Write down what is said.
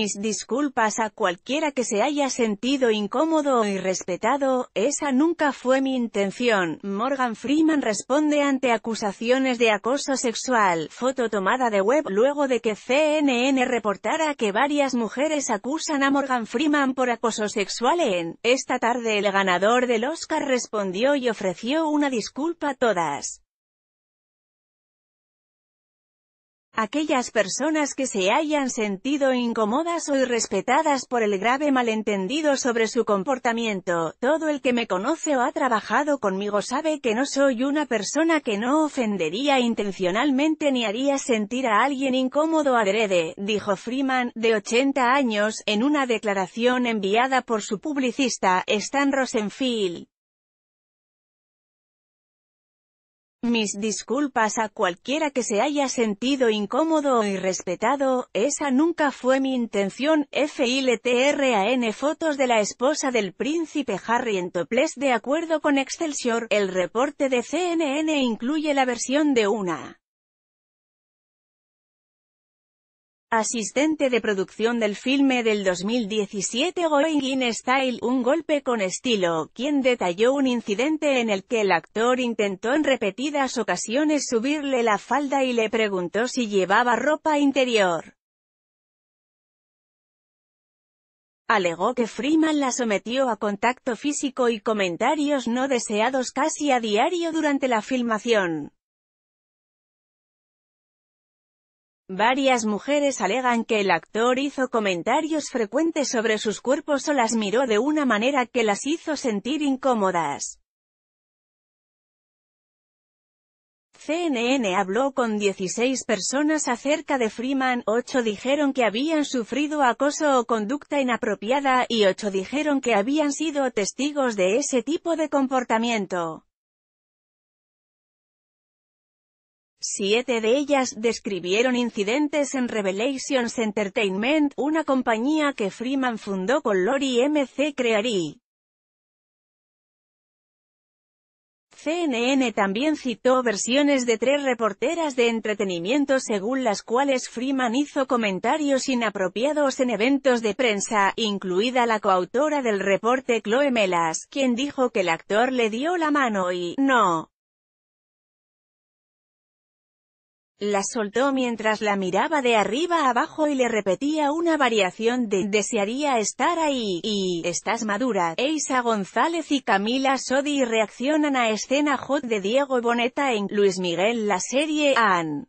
Mis disculpas a cualquiera que se haya sentido incómodo o irrespetado, esa nunca fue mi intención. Morgan Freeman responde ante acusaciones de acoso sexual, foto tomada de web, luego de que CNN reportara que varias mujeres acusan a Morgan Freeman por acoso sexual en, esta tarde el ganador del Oscar respondió y ofreció una disculpa a todas. Aquellas personas que se hayan sentido incómodas o irrespetadas por el grave malentendido sobre su comportamiento, todo el que me conoce o ha trabajado conmigo sabe que no soy una persona que no ofendería intencionalmente ni haría sentir a alguien incómodo adrede, dijo Freeman, de 80 años, en una declaración enviada por su publicista, Stan Rosenfield. Mis disculpas a cualquiera que se haya sentido incómodo o irrespetado, esa nunca fue mi intención. FILTRAN Fotos de la esposa del príncipe Harry en topless De acuerdo con Excelsior, el reporte de CNN incluye la versión de una asistente de producción del filme del 2017 Going in Style, un golpe con estilo, quien detalló un incidente en el que el actor intentó en repetidas ocasiones subirle la falda y le preguntó si llevaba ropa interior. Alegó que Freeman la sometió a contacto físico y comentarios no deseados casi a diario durante la filmación. Varias mujeres alegan que el actor hizo comentarios frecuentes sobre sus cuerpos o las miró de una manera que las hizo sentir incómodas. CNN habló con 16 personas acerca de Freeman, 8 dijeron que habían sufrido acoso o conducta inapropiada, y 8 dijeron que habían sido testigos de ese tipo de comportamiento. Siete de ellas describieron incidentes en Revelations Entertainment, una compañía que Freeman fundó con Lori MC Creary. CNN también citó versiones de tres reporteras de entretenimiento según las cuales Freeman hizo comentarios inapropiados en eventos de prensa, incluida la coautora del reporte Chloe Melas, quien dijo que el actor le dio la mano y, no, La soltó mientras la miraba de arriba abajo y le repetía una variación de «desearía estar ahí» y «estás madura». Eisa González y Camila Sodi reaccionan a escena hot de Diego Boneta en Luis Miguel la serie «Ann».